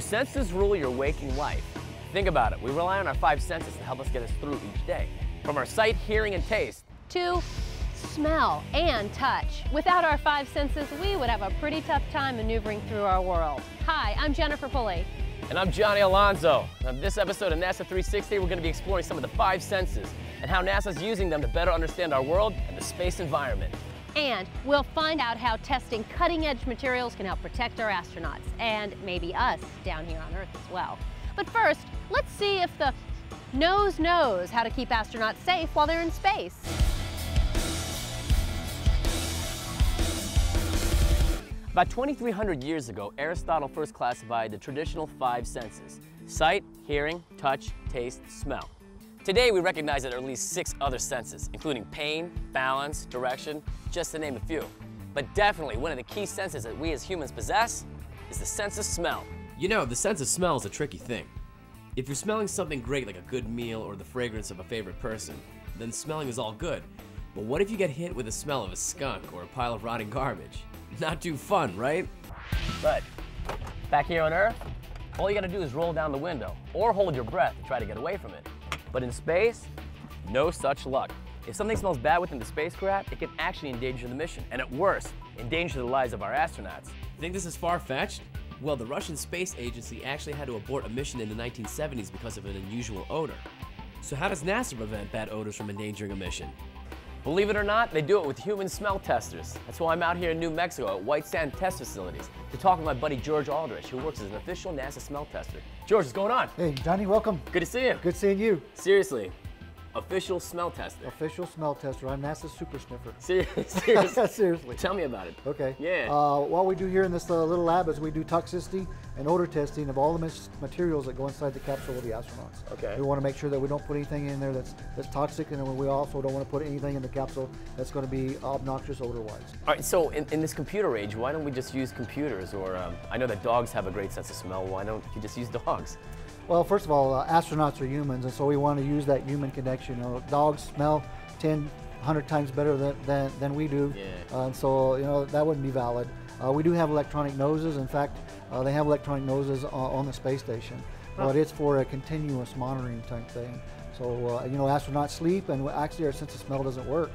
your senses rule your waking life? Think about it. We rely on our five senses to help us get us through each day. From our sight, hearing, and taste. To smell and touch. Without our five senses, we would have a pretty tough time maneuvering through our world. Hi, I'm Jennifer Pulley. And I'm Johnny Alonso. On this episode of NASA 360, we're going to be exploring some of the five senses and how NASA's using them to better understand our world and the space environment. And we'll find out how testing cutting edge materials can help protect our astronauts and maybe us down here on Earth as well. But first, let's see if the nose knows how to keep astronauts safe while they're in space. About 2,300 years ago, Aristotle first classified the traditional five senses sight, hearing, touch, taste, smell. Today, we recognize that there are at least six other senses, including pain, balance, direction, just to name a few. But definitely, one of the key senses that we as humans possess is the sense of smell. You know, the sense of smell is a tricky thing. If you're smelling something great like a good meal or the fragrance of a favorite person, then smelling is all good. But what if you get hit with the smell of a skunk or a pile of rotting garbage? Not too fun, right? But back here on Earth, all you gotta do is roll down the window or hold your breath to try to get away from it. But in space, no such luck. If something smells bad within the spacecraft, it can actually endanger the mission, and at worst, endanger the lives of our astronauts. Think this is far-fetched? Well, the Russian Space Agency actually had to abort a mission in the 1970s because of an unusual odor. So how does NASA prevent bad odors from endangering a mission? Believe it or not, they do it with human smell testers. That's why I'm out here in New Mexico at White Sand Test Facilities to talk with my buddy George Aldrich, who works as an official NASA smell tester. George, what's going on? Hey, Johnny, welcome. Good to see you. Good seeing you. Seriously, official smell tester. Official smell tester. I'm NASA's super sniffer. Seriously. Seriously. Tell me about it. Okay. Yeah. Uh, what we do here in this uh, little lab is we do toxicity and odor testing of all the materials that go inside the capsule of the astronauts. Okay. We want to make sure that we don't put anything in there that's that's toxic, and we also don't want to put anything in the capsule that's going to be obnoxious odor-wise. All right. So in, in this computer age, why don't we just use computers? Or um, I know that dogs have a great sense of smell. Why don't you just use dogs? Well, first of all, uh, astronauts are humans, and so we want to use that human connection. You know, dogs smell 10, 100 times better than, than, than we do. Yeah. Uh, and so, you know, that wouldn't be valid. Uh, we do have electronic noses. In fact, uh, they have electronic noses on, on the space station, huh. but it's for a continuous monitoring type thing. So, uh, you know, astronauts sleep, and actually our sense of smell doesn't work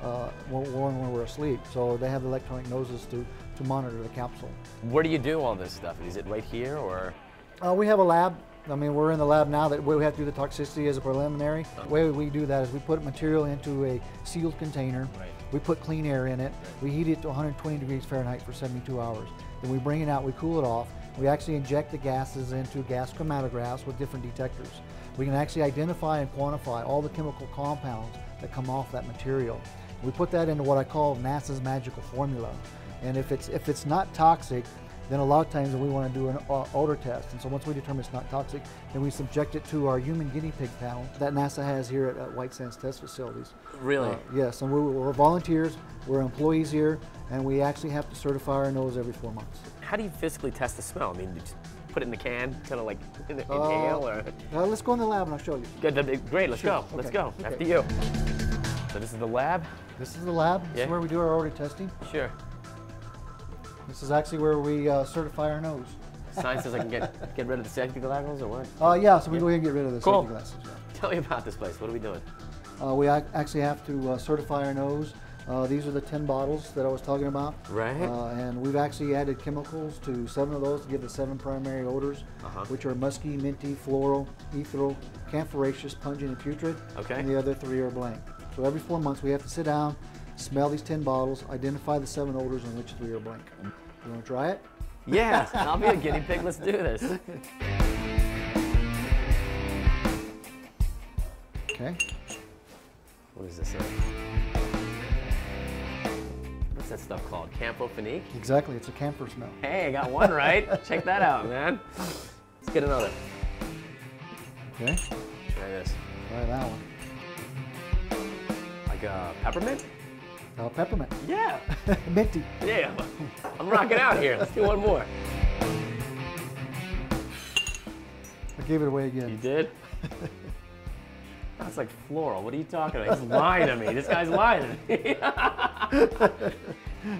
uh, when, when we're asleep. So they have electronic noses to, to monitor the capsule. Where do you do all this stuff? Is it right here, or? Uh, we have a lab I mean, we're in the lab now that we have to do the toxicity as a preliminary. The way we do that is we put material into a sealed container. Right. We put clean air in it. Right. We heat it to 120 degrees Fahrenheit for 72 hours. Then we bring it out, we cool it off. We actually inject the gases into gas chromatographs with different detectors. We can actually identify and quantify all the chemical compounds that come off that material. We put that into what I call NASA's magical formula. Mm-hmm. And if it's, if it's not toxic, then a lot of times we want to do an uh, odor test. And so once we determine it's not toxic, then we subject it to our human guinea pig panel that NASA has here at, at White Sands Test Facilities. Really? Uh, yes, and we're, we're, volunteers, we're employees here, and we actually have to certify our nose every four months. How do you physically test the smell? I mean, you just put it in the can, kind of like inhale, uh, or? Uh, let's go in the lab and I'll show you. Good, great, let's sure. go, let's go, okay. after you. So this is the lab? This is the lab, this yeah. is where we do our odor testing. Sure. This is actually where we uh, certify our nose. Science says I can get get rid of the safety goggles or what? Uh, yeah, so we yeah. go ahead and get rid of the cool. safety glasses. Yeah. Tell me about this place. What are we doing? Uh, we ac actually have to uh, certify our nose. Uh, these are the 10 bottles that I was talking about. Right. Uh, and we've actually added chemicals to seven of those to give the seven primary odors, -huh. which are musky, minty, floral, ethereal, camphoraceous, pungent, and putrid. Okay. And the other three are blank. So every four months we have to sit down, smell these 10 bottles, identify the seven odors on which three are blank. You want to try it? Yes, I'll be a guinea pig. Let's do this. Okay. What is this? Uh, what's that stuff called? Campho-Phenique? Exactly, it's a camphor smell. Hey, I got one right. Check that out, man. Let's get another. Okay. Try this. Try that one. Like a peppermint? Uh, peppermint. Yeah. Minty. Yeah. I'm rocking out here. Let's do one more. I gave it away again. You did? That's like floral. What are you talking about? He's lying to me. This guy's lying to me.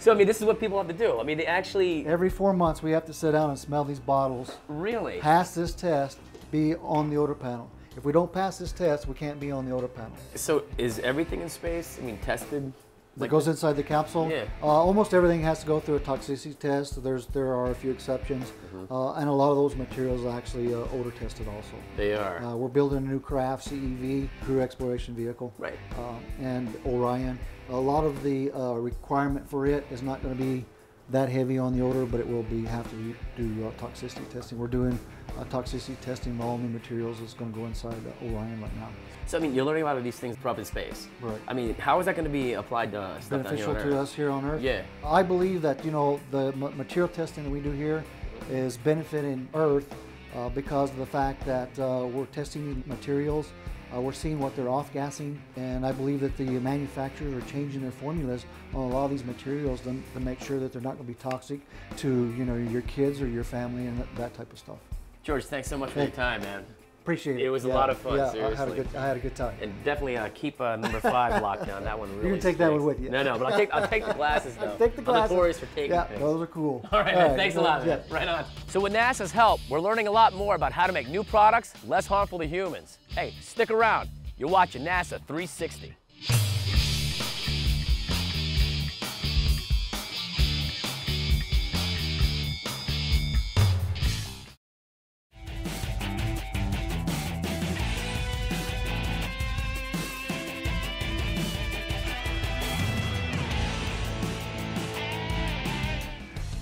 So I mean, this is what people have to do. I mean, they actually Every four months, we have to sit down and smell these bottles. really. Pass this test, be on the odor panel. If we don't pass this test, we can't be on the odor panel. So is everything in space? I mean, tested? That goes inside the capsule. Yeah. Uh, almost everything has to go through a toxicity test. There's there are a few exceptions, Mm-hmm. uh, and a lot of those materials are actually uh, odor tested also. They are. Uh, we're building a new craft CEV crew exploration vehicle. Right. Uh, and Orion. A lot of the uh, requirement for it is not going to be that heavy on the odor, but it will be have to do uh, toxicity testing. We're doing uh, toxicity testing of all new materials that's going to go inside the Orion right now. So I mean, you're learning about these things from up in space. Right. I mean, how is that going to be applied to stuff down beneficial here on to Earth? us here on Earth. Yeah. I believe that you know the material testing that we do here is benefiting Earth uh, because of the fact that uh, we're testing materials. Uh, we're seeing what they're off-gassing, and I believe that the manufacturers are changing their formulas on a lot of these materials to, to make sure that they're not going to be toxic to you know your kids or your family and that, that type of stuff. George, thanks so much for your time, man. Appreciate it. It was a lot of fun, Yeah, I had a seriously. good, I had a good time. And definitely uh, keep uh, number five locked down. That one really. You can take that one with you. No, no, but I'll take I'll take the glasses though. Take the glasses. I'm notorious for taking yeah, things. those are cool. All right, man. Thanks a lot, man. Yeah. Right on. So with NASA's help, we're learning a lot more about how to make new products less harmful to humans. Hey, stick around. You're watching NASA 360.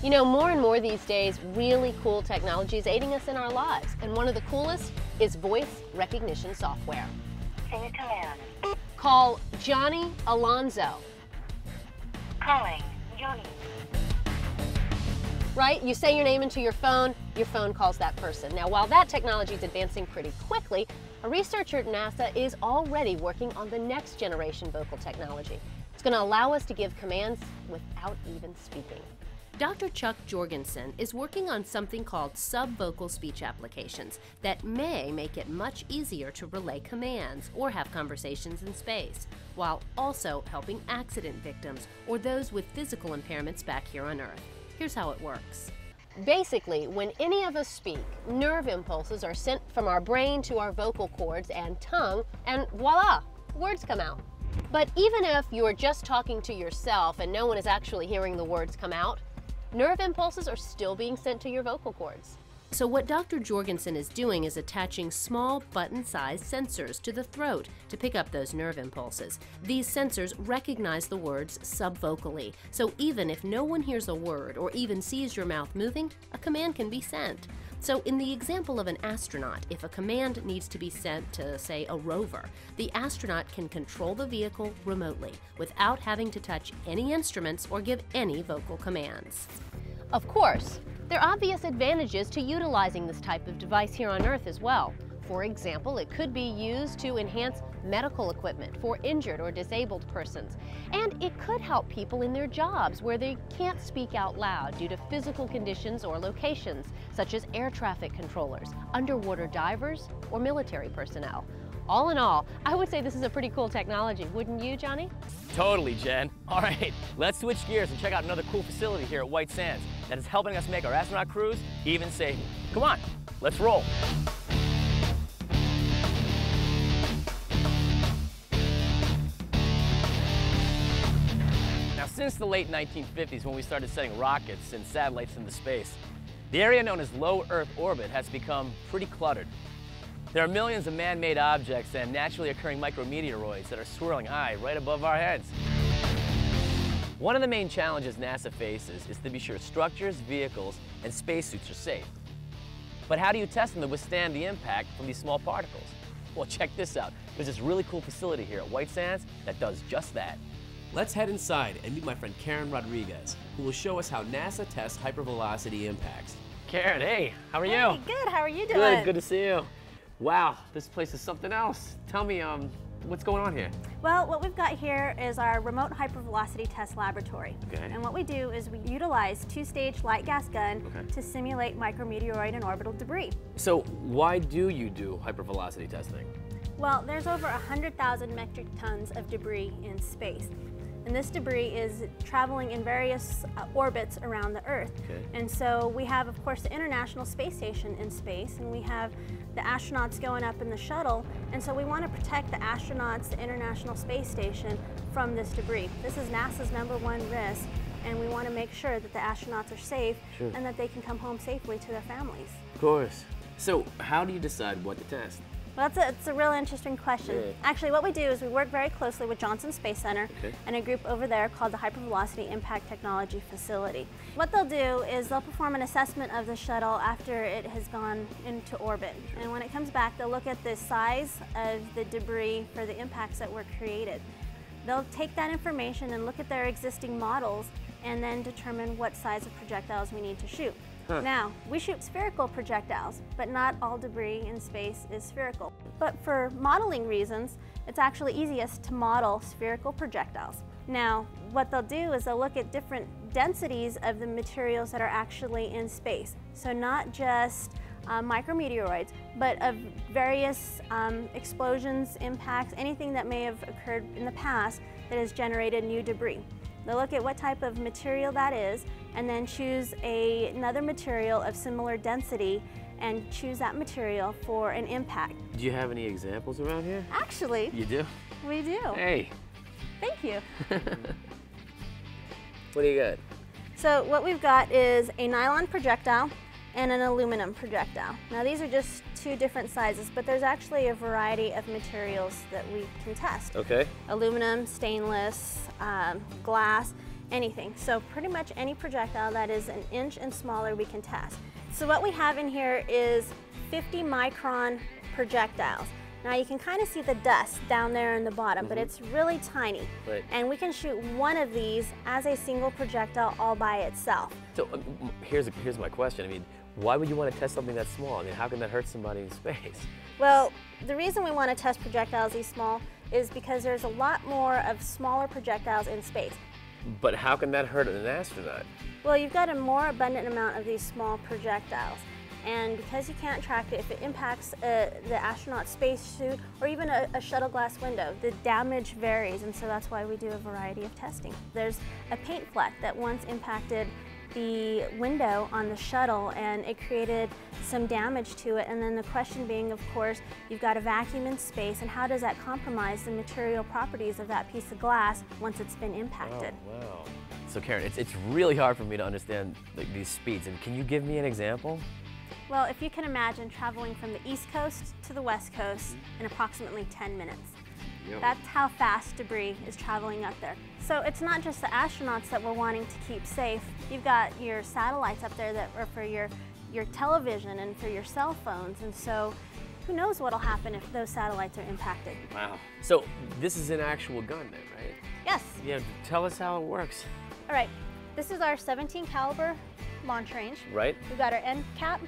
You know, more and more these days, really cool technology is aiding us in our lives. And one of the coolest is voice recognition software. Say a command. Call Johnny Alonso, Calling Johnny. right? You say your name into your phone, your phone calls that person. Now, while that technology is advancing pretty quickly, a researcher at NASA is already working on the next generation vocal technology. It's going to allow us to give commands without even speaking. Dr. Chuck Jorgensen is working on something called subvocal speech applications that may make it much easier to relay commands or have conversations in space, while also helping accident victims or those with physical impairments back here on Earth. Here's how it works. Basically, when any of us speak, nerve impulses are sent from our brain to our vocal cords and tongue, and voila, words come out. But even if you're just talking to yourself and no one is actually hearing the words come out, nerve impulses are still being sent to your vocal cords. So, what Dr. Jorgensen is doing is attaching small button sized sensors to the throat to pick up those nerve impulses. These sensors recognize the words subvocally, so even if no one hears a word or even sees your mouth moving, a command can be sent. So, in the example of an astronaut, if a command needs to be sent to, say, a rover, the astronaut can control the vehicle remotely without having to touch any instruments or give any vocal commands. Of course, there are obvious advantages to utilizing this type of device here on Earth as well. For example, it could be used to enhance medical equipment for injured or disabled persons. And it could help people in their jobs where they can't speak out loud due to physical conditions or locations, such as air traffic controllers, underwater divers, or military personnel. All in all, I would say this is a pretty cool technology, wouldn't you, Johnny? Totally, Jen. All right, let's switch gears and check out another cool facility here at White Sands that is helping us make our astronaut crews even safer. Come on, let's roll. Since the late 1950s when we started sending rockets and satellites into space, the area known as low Earth orbit has become pretty cluttered. There are millions of man-made objects and naturally occurring micrometeoroids that are swirling high right above our heads. One of the main challenges NASA faces is to be sure structures, vehicles, and spacesuits are safe. But how do you test them to withstand the impact from these small particles? Well, check this out. There's this really cool facility here at White Sands that does just that. Let's head inside and meet my friend Karen Rodriguez, who will show us how NASA tests hypervelocity impacts. Karen, hey, how are you? Good. How are you doing? Good, good to see you. Wow, this place is something else. Tell me, um, what's going on here? Well, what we've got here is our remote hypervelocity test laboratory. Okay. And what we do is we utilize two-stage light gas gun Okay. to simulate micrometeoroid and orbital debris. So, why do you do hypervelocity testing? Well, there's over 100,000 metric tons of debris in space. And this debris is traveling in various uh, orbits around the Earth. Okay. And so we have, of course, the International Space Station in space, and we have the astronauts going up in the shuttle. And so we want to protect the astronauts, the International Space Station, from this debris. This is NASA's number one risk, and we want to make sure that the astronauts are safe Sure. and that they can come home safely to their families. Of course. So, how do you decide what to test? Well, that's a, it's a real interesting question. Yeah. Actually, what we do is we work very closely with Johnson Space Center Okay. and a group over there called the Hypervelocity Impact Technology Facility. What they'll do is they'll perform an assessment of the shuttle after it has gone into orbit. And when it comes back, they'll look at the size of the debris for the impacts that were created. They'll take that information and look at their existing models and then determine what size of projectiles we need to shoot. Now, we shoot spherical projectiles, but not all debris in space is spherical. But for modeling reasons, it's actually easiest to model spherical projectiles. Now, what they'll do is they'll look at different densities of the materials that are actually in space. So not just uh, micrometeoroids, but of various um, explosions, impacts, anything that may have occurred in the past that has generated new debris. They'll look at what type of material that is and then choose a, another material of similar density and choose that material for an impact. Do you have any examples around here? Actually, You do? we do. Hey, Thank you. what do you got? So what we've got is a nylon projectile and an aluminum projectile. Now these are just two different sizes, but there's actually a variety of materials that we can test. Okay. Aluminum, stainless, um, glass, anything. So pretty much any projectile that is an inch and smaller we can test. So what we have in here is 50 micron projectiles. Now you can kind of see the dust down there in the bottom, but it's really tiny. Right. And we can shoot one of these as a single projectile all by itself. So, um, here's, here's my question. I mean, why would you want to test something that small? I mean, how can that hurt somebody in space? Well, the reason we want to test projectiles these small is because there's a lot more of smaller projectiles in space. But how can that hurt an astronaut? Well, you've got a more abundant amount of these small projectiles. And because you can't track it, if it impacts uh, the astronaut spacesuit or even a, a shuttle glass window, the damage varies. And so that's why we do a variety of testing. There's a paint fleck that once impacted the window on the shuttle and it created some damage to it. And then the question being, of course, you've got a vacuum in space and how does that compromise the material properties of that piece of glass once it's been impacted? Oh, wow. So, Karen, it's, it's really hard for me to understand like, these speeds. And can you give me an example? Well, if you can imagine traveling from the East Coast to the West Coast in approximately 10 minutes. Yep. That's how fast debris is traveling up there. So it's not just the astronauts that we're wanting to keep safe. You've got your satellites up there that are for your, your television and for your cell phones. And so who knows what'll happen if those satellites are impacted. Wow. So, this is an actual gun then, right? Yes. Yeah, tell us how it works. All right. This is our 17 caliber launch range. Right? We've got our end cap,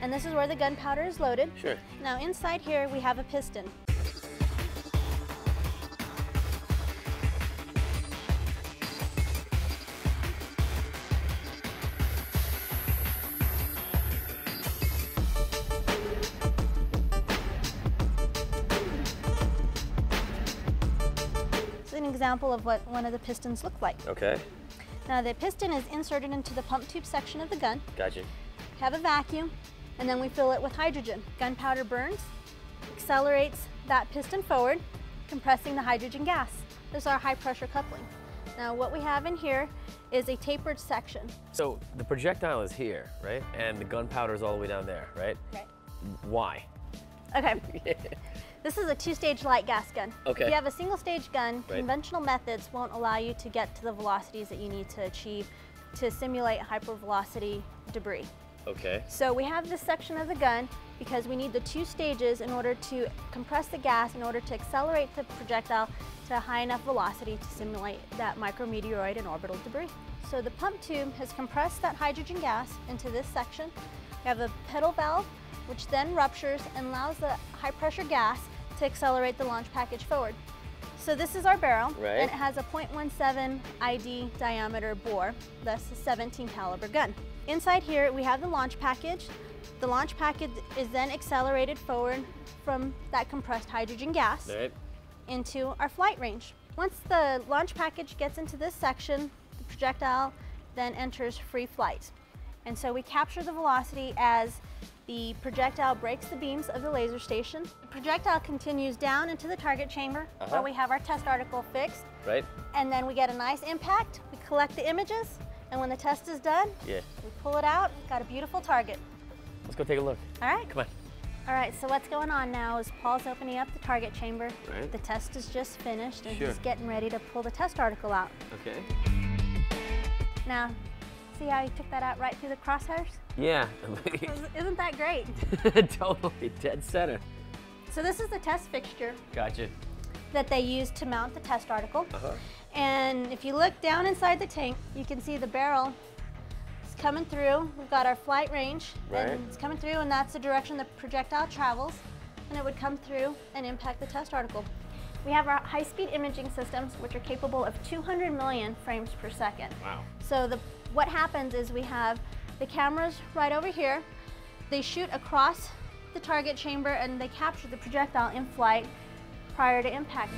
and this is where the gunpowder is loaded. Sure. Now inside here we have a piston. Example of what one of the pistons look like. Okay. Now the piston is inserted into the pump tube section of the gun Gotcha. have a vacuum, and then we fill it with hydrogen. Gunpowder burns, accelerates that piston forward, compressing the hydrogen gas. This is our high pressure coupling. Now what we have in here is a tapered section. So, the projectile is here, right? And the gunpowder is all the way down there, right? Right. Why? Okay. This is a two-stage light gas gun. Okay. If you have a single-stage gun, Right. conventional methods won't allow you to get to the velocities that you need to achieve to simulate hypervelocity debris. Okay. So we have this section of the gun because we need the two stages in order to compress the gas in order to accelerate the projectile to a high enough velocity to simulate that micrometeoroid and orbital debris. So the pump tube has compressed that hydrogen gas into this section. We have a petal valve which then ruptures and allows the high pressure gas to accelerate the launch package forward. So this is our barrel, Right. and it has a .17 ID diameter bore, thus a 17 caliber gun. Inside here, we have the launch package. The launch package is then accelerated forward from that compressed hydrogen gas right. into our flight range. Once the launch package gets into this section, the projectile then enters free flight. And so we capture the velocity as the projectile breaks the beams of the laser station. The projectile continues down into the target chamber Uh-huh. where we have our test article fixed. Right? And then we get a nice impact. We collect the images. And when the test is done, Yeah. we pull it out. Got a beautiful target. Let's go take a look. All right. Come on. All right, so what's going on now is Paul's opening up the target chamber. Right. The test is just finished and Sure. he's getting ready to pull the test article out. Okay. Now, see how he took that out right through the crosshairs? Yeah. Isn't that great? totally dead center. So this is the test fixture Gotcha. that they use to mount the test article. Uh-huh. And if you look down inside the tank, you can see the barrel is coming through. We've got our flight range, Right. and it's coming through, and that's the direction the projectile travels, and it would come through and impact the test article. We have our high-speed imaging systems, which are capable of 200 million frames per second. Wow. So the, what happens is we have the cameras right over here. They shoot across the target chamber and they capture the projectile in flight prior to impact.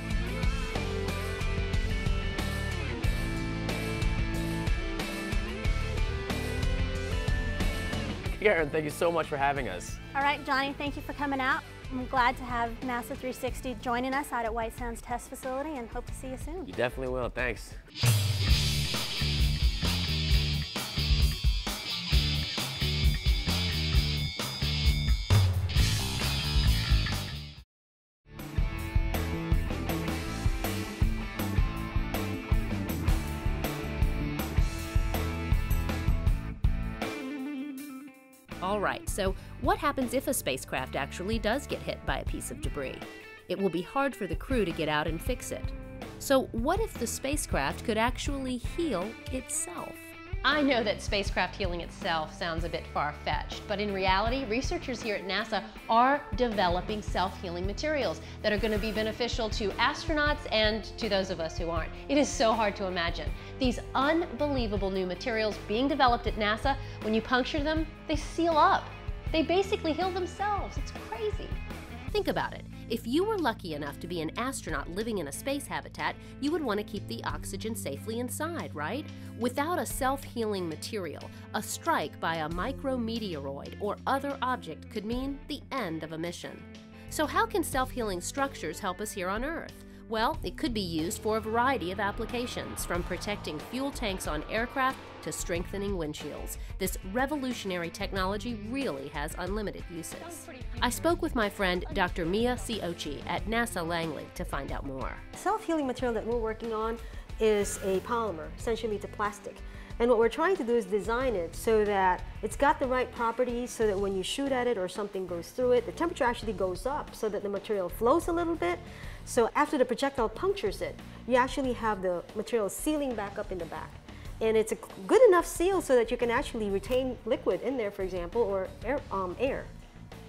Karen, thank you so much for having us. All right, Johnny, thank you for coming out. I'm glad to have NASA 360 joining us out at White Sands Test Facility and hope to see you soon. You definitely will. Thanks. All right, so what happens if a spacecraft actually does get hit by a piece of debris? It will be hard for the crew to get out and fix it. So, what if the spacecraft could actually heal itself? I know that spacecraft healing itself sounds a bit far fetched, but in reality, researchers here at NASA are developing self healing materials that are going to be beneficial to astronauts and to those of us who aren't. It is so hard to imagine. These unbelievable new materials being developed at NASA, when you puncture them, they seal up. They basically heal themselves. It's crazy. Think about it. If you were lucky enough to be an astronaut living in a space habitat, you would want to keep the oxygen safely inside, right? Without a self healing material, a strike by a micrometeoroid or other object could mean the end of a mission. So, how can self healing structures help us here on Earth? Well, it could be used for a variety of applications, from protecting fuel tanks on aircraft to strengthening windshields. This revolutionary technology really has unlimited uses. I spoke with my friend Dr. Mia Siochi at NASA Langley to find out more. Self-healing material that we're working on is a polymer, essentially it's a plastic. And what we're trying to do is design it so that it's got the right properties so that when you shoot at it or something goes through it, the temperature actually goes up so that the material flows a little bit. So after the projectile punctures it, you actually have the material sealing back up in the back. And it's a good enough seal so that you can actually retain liquid in there, for example, or air. Um, air.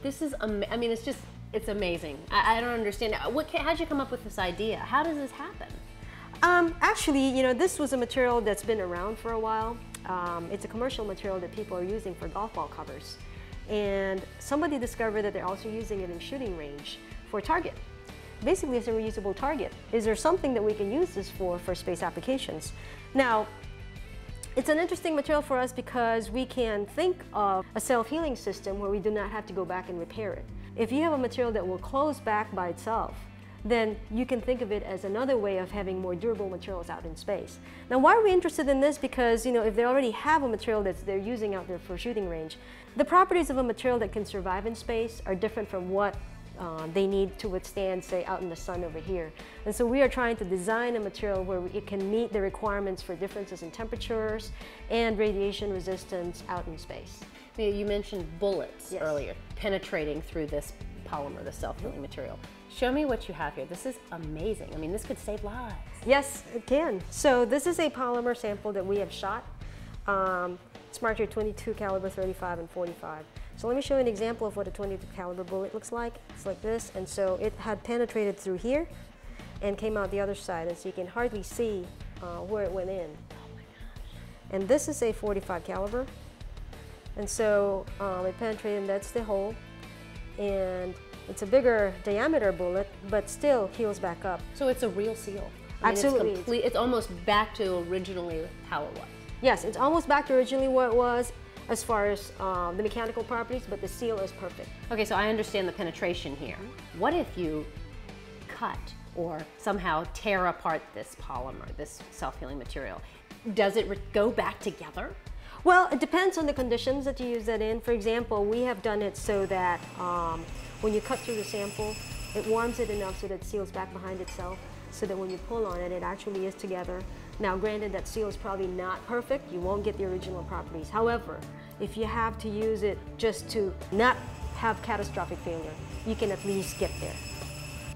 This is, I mean, it's just, it's amazing. I, I don't understand. What, how'd you come up with this idea? How does this happen? Um, actually, you know, this was a material that's been around for a while. Um, it's a commercial material that people are using for golf ball covers. And somebody discovered that they're also using it in shooting range for target. Basically, it's a reusable target. Is there something that we can use this for for space applications? Now, it's an interesting material for us because we can think of a self-healing system where we do not have to go back and repair it. If you have a material that will close back by itself, then you can think of it as another way of having more durable materials out in space. Now, why are we interested in this? Because, you know, if they already have a material that they're using out there for shooting range, the properties of a material that can survive in space are different from what uh, they need to withstand, say, out in the sun over here. And so we are trying to design a material where it can meet the requirements for differences in temperatures and radiation resistance out in space. You mentioned bullets Yes. earlier, penetrating through this polymer, the self-healing material. Show me what you have here. This is amazing. I mean, this could save lives. Yes, it can. So this is a polymer sample that we have shot. Um, it's marked here 22 caliber, 35, and 45. So let me show you an example of what a 22 caliber bullet looks like. It's like this, and so it had penetrated through here and came out the other side, and so you can hardly see uh, where it went in. And this is a 45 caliber, and so um, it penetrated, and that's the hole. And it's a bigger diameter bullet, but still heals back up. So it's a real seal. I mean, Absolutely. It's, complete, it's almost back to originally how it was. Yes, it's almost back to originally what it was as far as um, the mechanical properties, but the seal is perfect. Okay, so I understand the penetration here. What if you cut or somehow tear apart this polymer, this self-healing material? Does it go back together? Well, it depends on the conditions that you use that in. For example, we have done it so that um, when you cut through the sample, it warms it enough so that it seals back behind itself, so that when you pull on it, it actually is together. Now, granted, that seal is probably not perfect. You won't get the original properties. However, if you have to use it just to not have catastrophic failure, you can at least get there.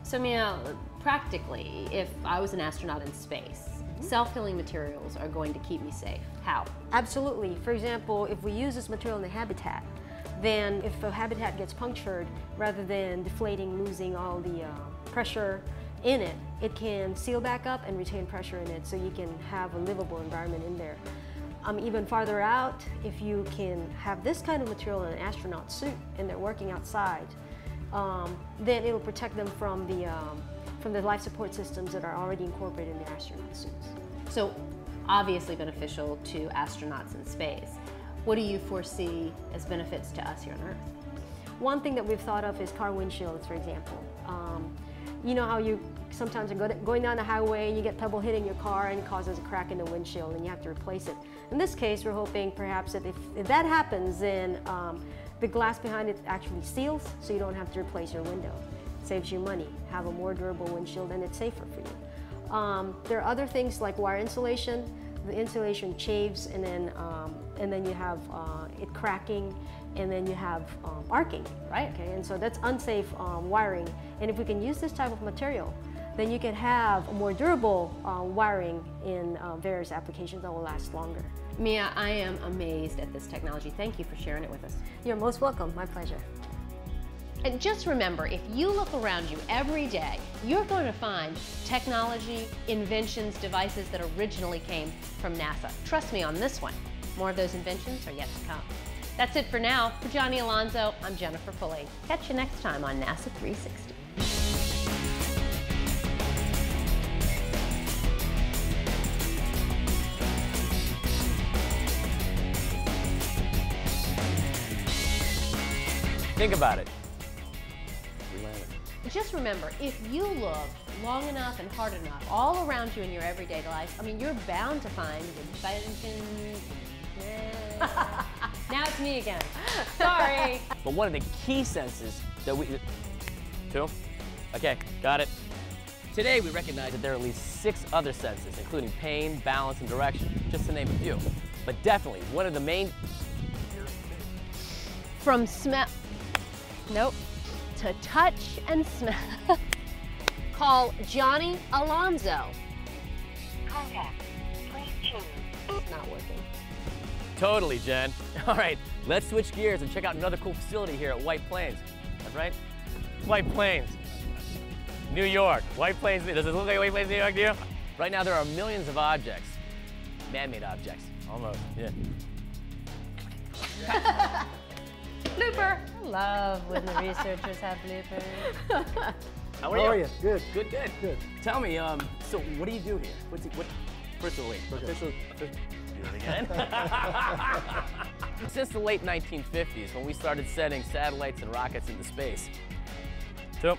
So Mia, practically, if I was an astronaut in space, self-healing materials are going to keep me safe. How? Absolutely. For example, if we use this material in the habitat, then if a habitat gets punctured, rather than deflating, losing all the uh, pressure in it, it can seal back up and retain pressure in it so you can have a livable environment in there. Um, even farther out, if you can have this kind of material in an astronaut suit and they're working outside, um, then it'll protect them from the, um, from the life support systems that are already incorporated in the astronaut suits. So obviously beneficial to astronauts in space. What do you foresee as benefits to us here on Earth? One thing that we've thought of is car windshields, for example. Um, you know how you sometimes are going down the highway and you get pebble hitting your car and it causes a crack in the windshield and you have to replace it. In this case, we're hoping perhaps that if, if that happens, then um, the glass behind it actually seals so you don't have to replace your window. Saves you money, have a more durable windshield and it's safer for you. Um, there are other things like wire insulation. The insulation chaves and then, um, and then you have uh, it cracking and then you have um, arcing, right? Okay, and so that's unsafe um, wiring. And if we can use this type of material, then you can have more durable uh, wiring in uh, various applications that will last longer. Mia, I am amazed at this technology. Thank you for sharing it with us. You're most welcome. My pleasure. And just remember, if you look around you every day, you're going to find technology, inventions, devices that originally came from NASA. Trust me on this one. More of those inventions are yet to come. That's it for now. For Johnny Alonso, I'm Jennifer Pulley. Catch you next time on NASA 360. Think about it. Just remember, if you look long enough and hard enough all around you in your everyday life, I mean, you're bound to find inventions. now it's me again. Sorry. But one of the key senses that we. Two? Okay, got it. Today we recognize that there are at least six other senses, including pain, balance, and direction, just to name a few. But definitely, one of the main. From smell. Nope. To touch and smell. Call Johnny Alonso. Contact. Please choose. It's not working. Totally, Jen. All right, let's switch gears and check out another cool facility here at White Plains. That's right? White Plains. New York. White Plains. Does it look like White Plains, New York to you? Right now, there are millions of objects. Man-made objects. Almost, yeah. Blooper. I love when the researchers have bloopers. How are How are you? you? Good. Good, good. Good. Tell me, um, so what do you do here? What's it, what? First of all, wait. Official, official, do it again. Since the late 1950s, when we started sending satellites and rockets into space. So,